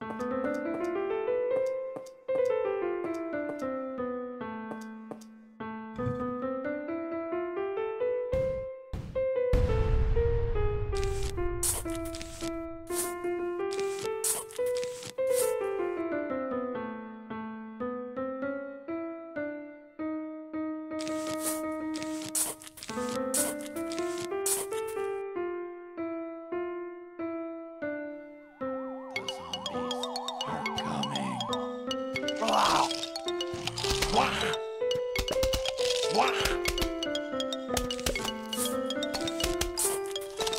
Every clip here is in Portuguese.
Zombies are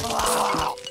Wow.